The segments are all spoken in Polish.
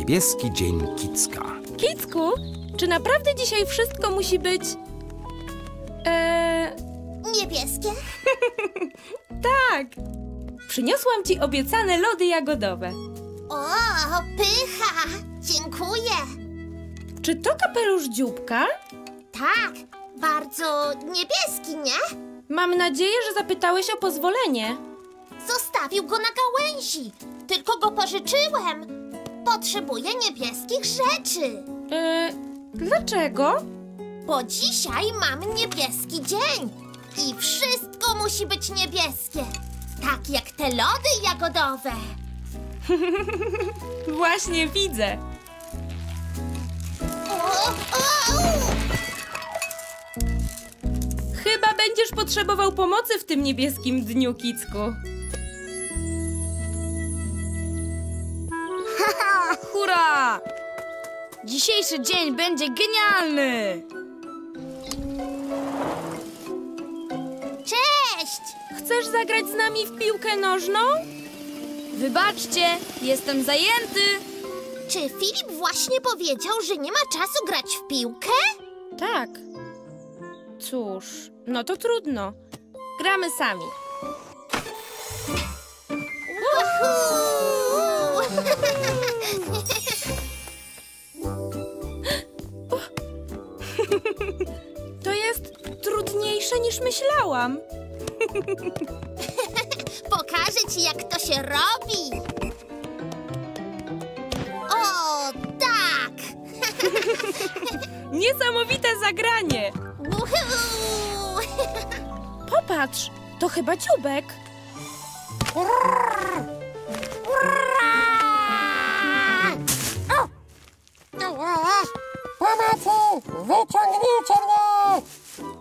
niebieski dzień Kicka. Kicku, czy naprawdę dzisiaj wszystko musi być... Eee, Niebieskie? tak. Przyniosłam ci obiecane lody jagodowe. O, pycha! Dziękuję. Czy to kapelusz dzióbka? Tak, bardzo niebieski, nie? Mam nadzieję, że zapytałeś o pozwolenie. Zostawił go na gałęzi. Tylko go pożyczyłem. Potrzebuję niebieskich rzeczy. Eee, dlaczego? Bo dzisiaj mam niebieski dzień. I wszystko musi być niebieskie. Tak jak te lody jagodowe. Właśnie widzę. O, o, u! Chyba będziesz potrzebował pomocy w tym niebieskim dniu, Kicku. Hurra! Dzisiejszy dzień będzie genialny! Cześć! Chcesz zagrać z nami w piłkę nożną? Wybaczcie, jestem zajęty! Czy Filip właśnie powiedział, że nie ma czasu grać w piłkę? Tak. Cóż, no to trudno. Gramy sami. Niż myślałam. Pokażę ci, jak to się robi. O, tak! Niesamowite zagranie! Uhu! Popatrz, to chyba dziubek. Pomocy! Wyciągnijcie mnie!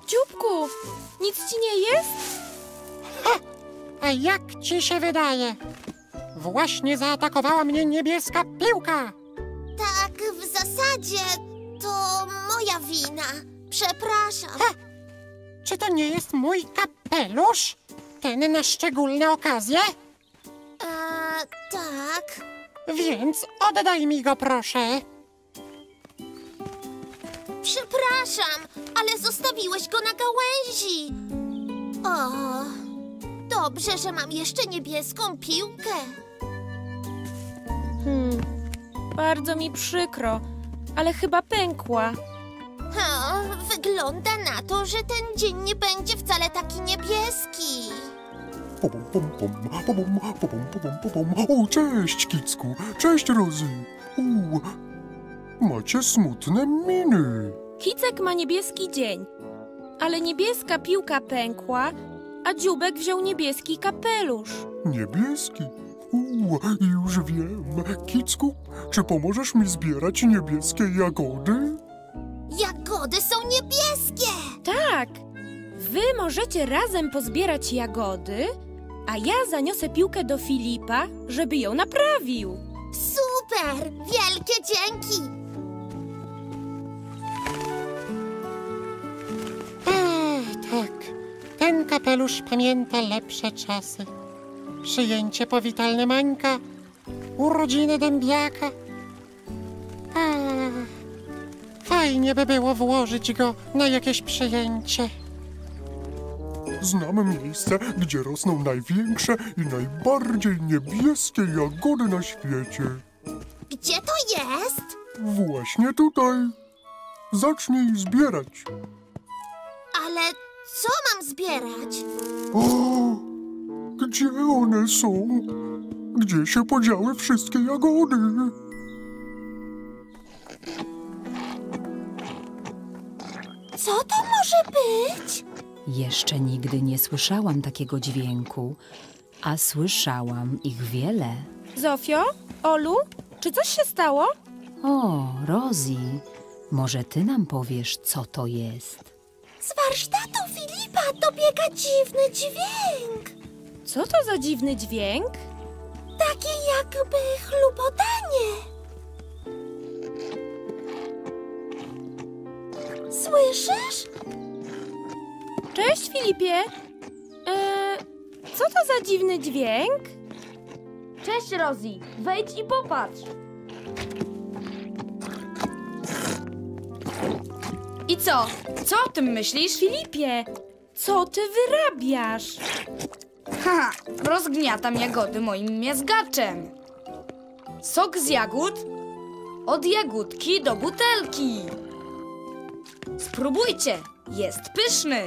Dzióbku, nic ci nie jest? A jak ci się wydaje? Właśnie zaatakowała mnie niebieska piłka! Tak, w zasadzie to moja wina. Przepraszam. Ha! Czy to nie jest mój kapelusz? Ten na szczególne okazje? E, tak. Więc oddaj mi go, proszę. Przepraszam, ale zostawiłeś go na gałęzi. O, dobrze, że mam jeszcze niebieską piłkę. Hmm, bardzo mi przykro, ale chyba pękła. O, wygląda na to, że ten dzień nie będzie wcale taki niebieski. Pom, pom, pom, pom, pom, pom, pom, pom. O, cześć, Kicku. Cześć, Rozy. U, macie smutne miny. Kicek ma niebieski dzień, ale niebieska piłka pękła, a dziubek wziął niebieski kapelusz. Niebieski. U, już wiem. Kicku, czy pomożesz mi zbierać niebieskie jagody? Jagody są niebieskie! Tak, wy możecie razem pozbierać jagody, a ja zaniosę piłkę do Filipa, żeby ją naprawił. Super! Wielkie dzięki! Tak. Ten kapelusz pamięta lepsze czasy. Przyjęcie powitalne Mańka, urodziny dębiaka. Ach, fajnie by było włożyć go na jakieś przyjęcie. Znam miejsce, gdzie rosną największe i najbardziej niebieskie jagody na świecie. Gdzie to jest? Właśnie tutaj. Zacznij zbierać. Ale co mam zbierać? O, gdzie one są? Gdzie się podziały wszystkie jagody? Co to może być? Jeszcze nigdy nie słyszałam takiego dźwięku, a słyszałam ich wiele. Zofio, Olu, czy coś się stało? O, Rosie, może ty nam powiesz, co to jest? Z warsztatu Chyba dobiega dziwny dźwięk. Co to za dziwny dźwięk? Takie jakby chlubotanie. Słyszysz? Cześć, Filipie. E, co to za dziwny dźwięk? Cześć, Rosie. Wejdź i popatrz. I co? Co o tym myślisz, Filipie? Co ty wyrabiasz? Ha, rozgniatam jagody moim miazgaczem. Sok z jagód od jagódki do butelki. Spróbujcie, jest pyszny.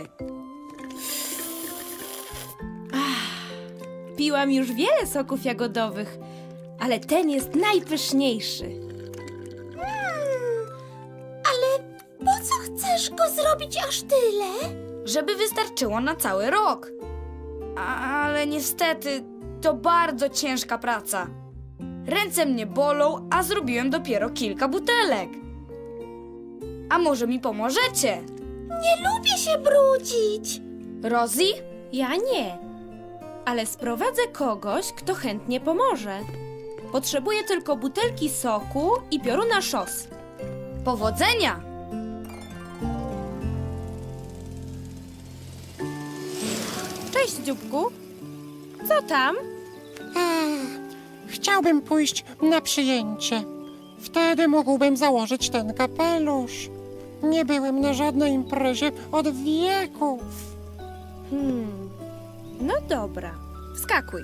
Piłam już wiele soków jagodowych, ale ten jest najpyszniejszy. Ale po co chcesz go zrobić aż tyle? Żeby wystarczyło na cały rok. Ale niestety to bardzo ciężka praca. Ręce mnie bolą, a zrobiłem dopiero kilka butelek. A może mi pomożecie? Nie lubię się brudzić. Rosie? Ja nie, ale sprowadzę kogoś, kto chętnie pomoże. Potrzebuję tylko butelki soku i pioruna szos. Powodzenia! Cześć, dzióbku. Co tam? Ech, chciałbym pójść na przyjęcie. Wtedy mógłbym założyć ten kapelusz. Nie byłem na żadnej imprezie od wieków. Hmm. No dobra, wskakuj.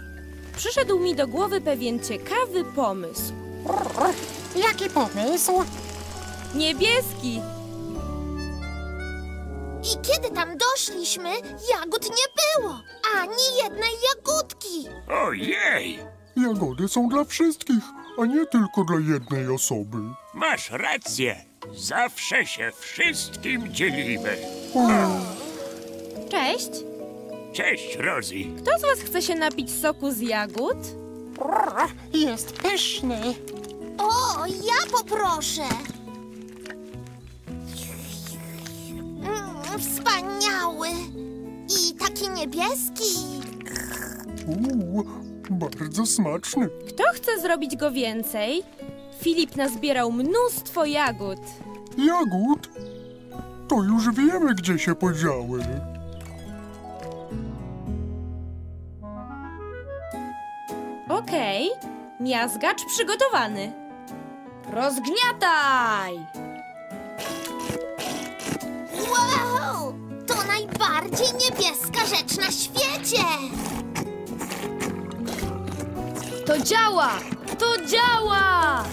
Przyszedł mi do głowy pewien ciekawy pomysł. Brr, jaki pomysł? Niebieski! I kiedy tam doszliśmy, jagód nie było. Ani jednej jagódki. Ojej! Jagody są dla wszystkich, a nie tylko dla jednej osoby. Masz rację. Zawsze się wszystkim dzielimy. Cześć! Cześć, Rosie. Kto z was chce się napić soku z jagód? Jest pyszny. O, ja poproszę. Wspaniały. I taki niebieski. Uuu, bardzo smaczny. Kto chce zrobić go więcej? Filip nazbierał mnóstwo jagód. Jagód? To już wiemy, gdzie się podziały. Okej, miazgacz przygotowany. Rozgniataj! Wow! To najbardziej niebieska rzecz na świecie. To działa! To działa!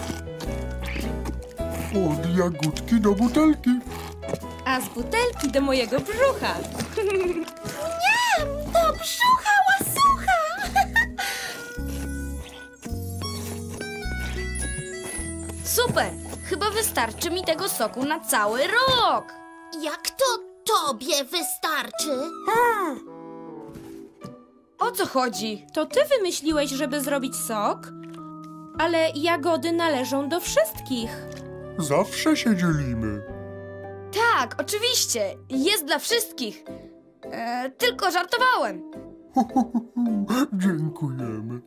Od jagódki do butelki. A z butelki do mojego brzucha. Nie, do brzucha łasucha. Super! Chyba wystarczy mi tego soku na cały rok! Jak to tobie wystarczy? O co chodzi? To ty wymyśliłeś, żeby zrobić sok? Ale jagody należą do wszystkich. Zawsze się dzielimy. Tak, oczywiście! Jest dla wszystkich! E, tylko żartowałem! Dziękujemy.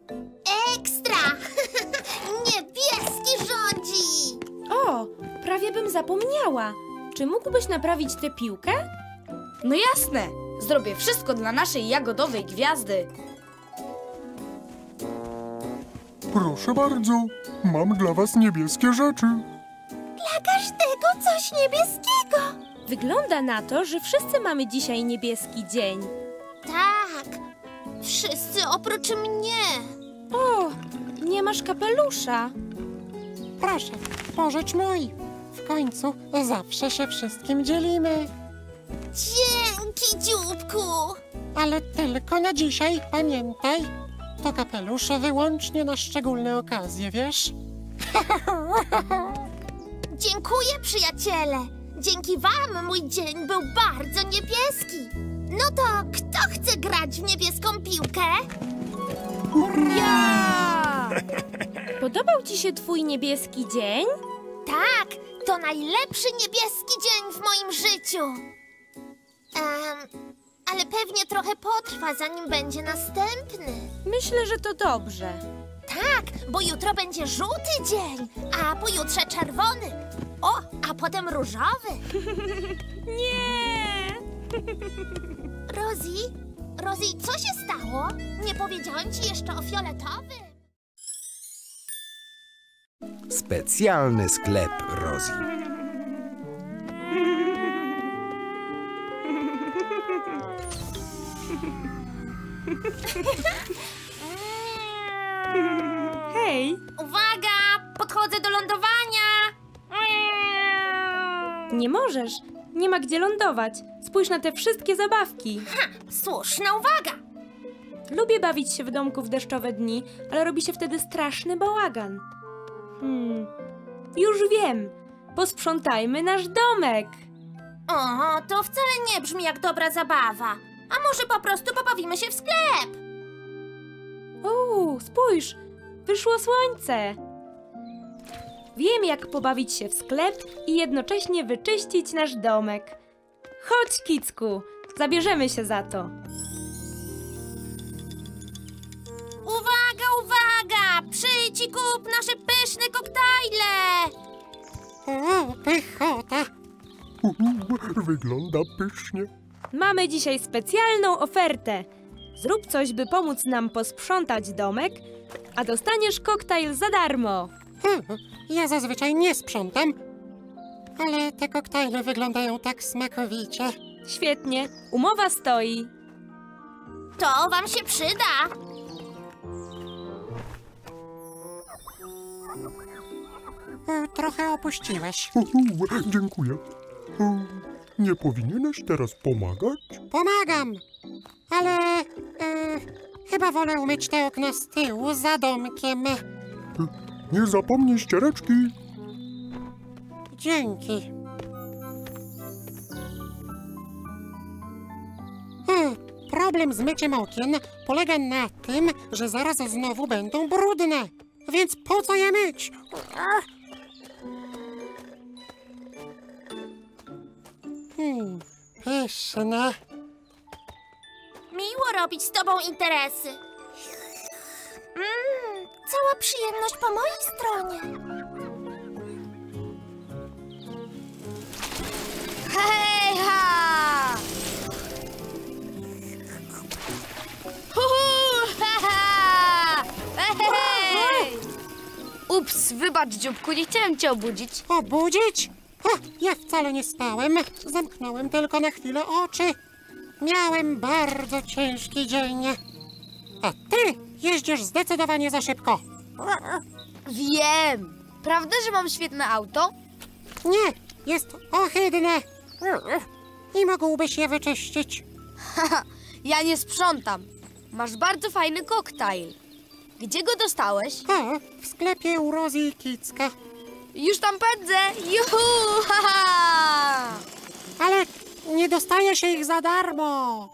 Ekstra! Niebieski rządzi! O, prawie bym zapomniała. Czy mógłbyś naprawić tę piłkę? No jasne! Zrobię wszystko dla naszej jagodowej gwiazdy. Proszę bardzo, mam dla was niebieskie rzeczy. Dla każdego coś niebieskiego. Wygląda na to, że wszyscy mamy dzisiaj niebieski dzień. Tak, wszyscy oprócz mnie. O, nie masz kapelusza. Proszę, pożycz mój. W końcu zawsze się wszystkim dzielimy. Dzięki, dzióbku. Ale tylko na dzisiaj, pamiętaj. To kapelusze wyłącznie na szczególne okazje, wiesz? Dziękuję, przyjaciele. Dzięki wam mój dzień był bardzo niebieski. No to kto chce grać w niebieską piłkę? Ja! Podobał ci się twój niebieski dzień? Tak, to najlepszy niebieski dzień w moim życiu. Em, ale pewnie trochę potrwa, zanim będzie następny. Myślę, że to dobrze. Tak, bo jutro będzie żółty dzień, a pojutrze czerwony. O, a potem różowy. Nie! Rosie, Rosie, co się stało? Nie powiedziałem ci jeszcze o fioletowym specjalny sklep Rozi. Hej! Uwaga! Podchodzę do lądowania! Nie możesz! Nie ma gdzie lądować. Spójrz na te wszystkie zabawki. Ha! Słuszna uwaga! Lubię bawić się w domku w deszczowe dni, ale robi się wtedy straszny bałagan. Hmm, już wiem. Posprzątajmy nasz domek. O, to wcale nie brzmi jak dobra zabawa. A może po prostu pobawimy się w sklep? Uuu, spójrz, wyszło słońce. Wiem, jak pobawić się w sklep i jednocześnie wyczyścić nasz domek. Chodź, Kicku, zabierzemy się za to. Przyjdź i kup nasze pyszne koktajle! O, pychota! Wygląda pysznie. Mamy dzisiaj specjalną ofertę. Zrób coś, by pomóc nam posprzątać domek, a dostaniesz koktajl za darmo. Hmm, Ja zazwyczaj nie sprzątam, ale te koktajle wyglądają tak smakowicie. Świetnie, umowa stoi. To wam się przyda! Trochę opuściłeś. Dziękuję. O, Nie powinieneś teraz pomagać? Pomagam, ale e, chyba wolę umyć te okna z tyłu za domkiem. Nie zapomnij ściereczki. Dzięki. Hmm, problem z myciem okien polega na tym, że zaraz znowu będą brudne. Więc po co je myć? Ach. Hmm, pyszne. Miło robić z tobą interesy. Mmm, cała przyjemność po mojej stronie. Hej, ha! Huhu, ha, ha! Hej! Ups, wybacz, dzióbku, nie chciałem cię obudzić. Obudzić? O, ja wcale nie spałem. Zamknąłem tylko na chwilę oczy. Miałem bardzo ciężki dzień. A ty jeździsz zdecydowanie za szybko. Wiem. Prawda, że mam świetne auto? Nie, jest ohydne. I mógłbyś je wyczyścić. Ja nie sprzątam. Masz bardzo fajny koktajl. Gdzie go dostałeś? O, w sklepie u Rozy i Kicka. Już tam pędzę! Juhu! Haha! Ale nie dostaje się ich za darmo.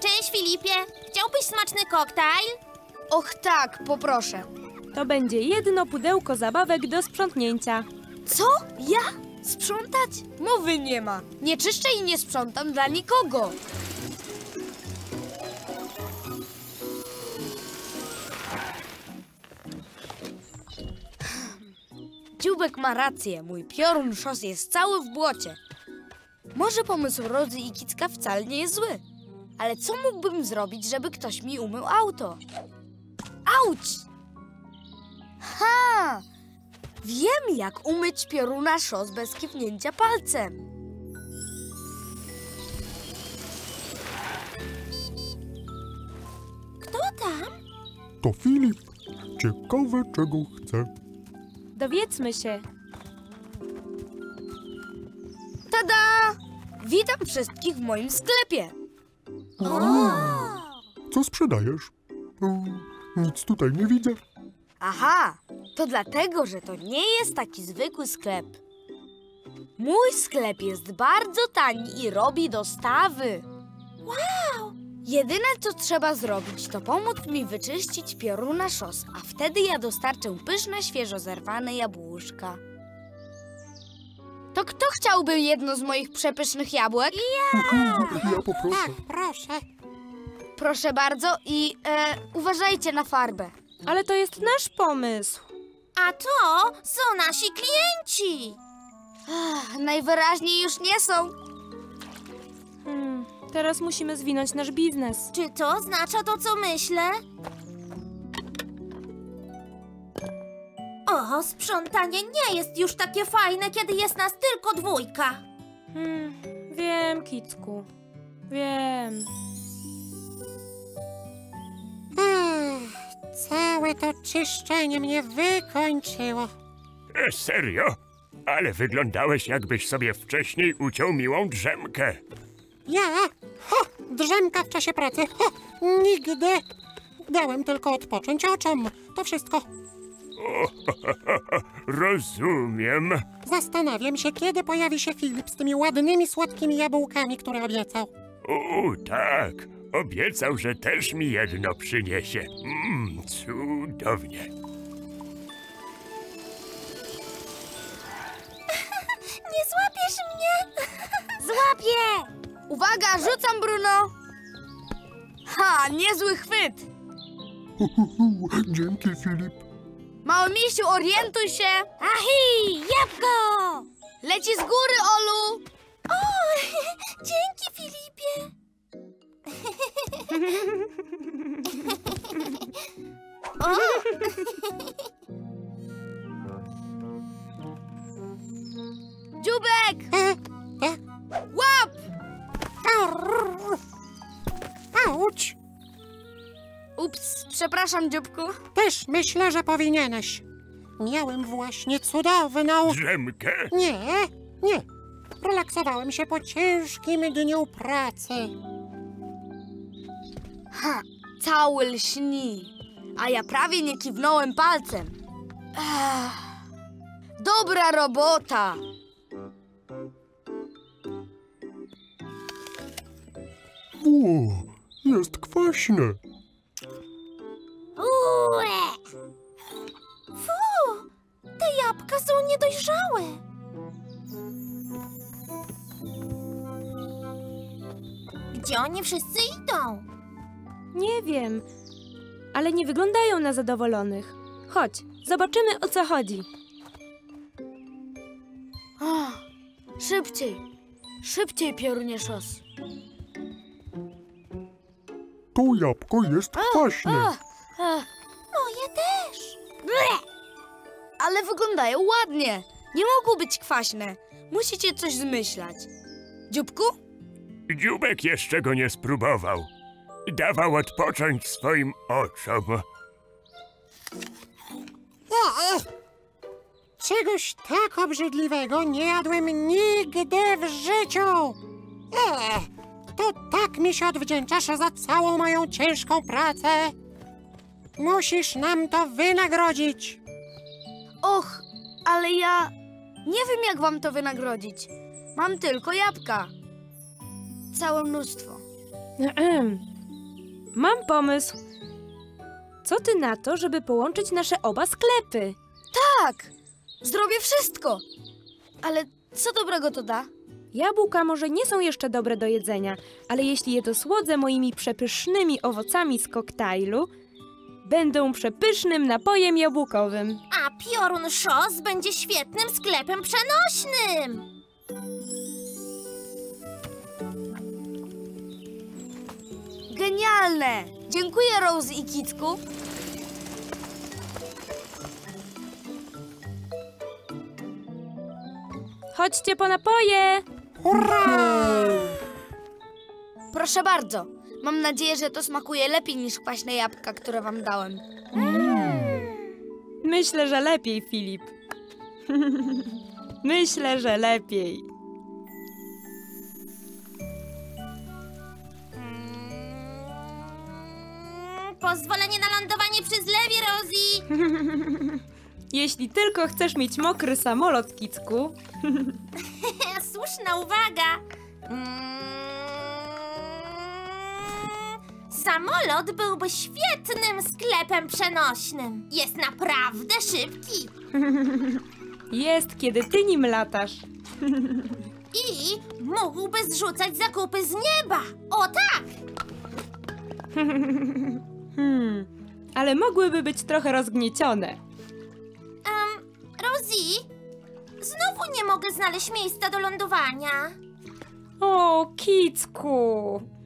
Cześć Filipie, chciałbyś smaczny koktajl? Och tak, poproszę. To będzie jedno pudełko zabawek do sprzątnięcia. Co? Ja? Sprzątać? Mowy nie ma. Nie czyszczę i nie sprzątam dla nikogo. Dziubek ma rację. Mój piorun szos jest cały w błocie. Może pomysł Rodzy i Kicka wcale nie jest zły. Ale co mógłbym zrobić, żeby ktoś mi umył auto? Auć! Ha! Wiem, jak umyć pioruna szos bez kiwnięcia palcem. Kto tam? To Filip. Ciekawe, czego chce. Dowiedzmy się. Tada! Witam wszystkich w moim sklepie. Co sprzedajesz? O, nic tutaj nie widzę. Aha, to dlatego, że to nie jest taki zwykły sklep. Mój sklep jest bardzo tani i robi dostawy. Wow! Jedyne, co trzeba zrobić, to pomóc mi wyczyścić pioruna szos, a wtedy ja dostarczę pyszne, świeżo zerwane jabłuszka. To kto chciałby jedno z moich przepysznych jabłek? Uhu, ja poproszę. Tak, proszę. Proszę bardzo i e, uważajcie na farbę. Ale to jest nasz pomysł. A to są nasi klienci. Ach, najwyraźniej już nie są. Teraz musimy zwinąć nasz biznes. Czy to oznacza to, co myślę? O, sprzątanie nie jest już takie fajne, kiedy jest nas tylko dwójka. Hmm, Wiem, Kicku. Wiem. Ech, całe to czyszczenie mnie wykończyło. E, serio? Ale wyglądałeś, jakbyś sobie wcześniej uciął miłą drzemkę. Ja? Ho! Drzemka w czasie pracy. Ho! Nigdy! Dałem tylko odpocząć oczom. To wszystko. Rozumiem. Zastanawiam się, kiedy pojawi się Filip z tymi ładnymi, słodkimi jabłkami, które obiecał. O, tak. Obiecał, że też mi jedno przyniesie. Mmm, cudownie. Nie złapiesz mnie? Złapię! Uwaga, rzucam, Bruno! Ha, niezły chwyt! Dzięki, Filip. Mały misiu, orientuj się! Ahi, jabłko! Leci z góry, Olu! O, dzięki Filipie. o, przepraszam, dzióbku. Też myślę, że powinieneś. Miałem właśnie cudowną... Drzemkę? Nie, nie. Relaksowałem się po ciężkim dniu pracy. Ha, cały lśni. A ja prawie nie kiwnąłem palcem. Ech, dobra robota! O, jest kwaśne. Gdzie oni wszyscy idą? Nie wiem, ale nie wyglądają na zadowolonych. Chodź, zobaczymy o co chodzi. O, szybciej, szybciej, piorunie szos. To jabłko jest kwaśne. Moje też. ale wyglądają ładnie. Nie mogą być kwaśne. Musicie coś zmyślać. Dzióbku? Dziubek jeszcze go nie spróbował. Dawał odpocząć swoim oczom. Czegoś tak obrzydliwego nie jadłem nigdy w życiu. E, to tak mi się odwdzięczasz za całą moją ciężką pracę. Musisz nam to wynagrodzić. Och, ale ja nie wiem, jak wam to wynagrodzić. Mam tylko jabłka. Całe mnóstwo. Mam pomysł. Co ty na to, żeby połączyć nasze oba sklepy? Tak, zrobię wszystko. Ale co dobrego to da? Jabłka może nie są jeszcze dobre do jedzenia, ale jeśli je dosłodzę moimi przepysznymi owocami z koktajlu, będą przepysznym napojem jabłkowym. A piorun szos będzie świetnym sklepem przenośnym. Genialne! Dziękuję, Rose i Kicku. Chodźcie po napoje! Hurra! Proszę bardzo. Mam nadzieję, że to smakuje lepiej niż kwaśne jabłka, które wam dałem. Myślę, że lepiej, Filip. Myślę, że lepiej. Mm, Pozwolenie na lądowanie przez lewie, Rosie. Jeśli tylko chcesz mieć mokry samolot, Kicku, Słuszna uwaga. Mm, Samolot byłby świetnym sklepem przenośnym. Jest naprawdę szybki. jest kiedy ty nim latasz. I mógłby zrzucać zakupy z nieba. O tak! Hmm, ale mogłyby być trochę rozgniecione. Um, Rosie, znowu nie mogę znaleźć miejsca do lądowania. O, Kicku!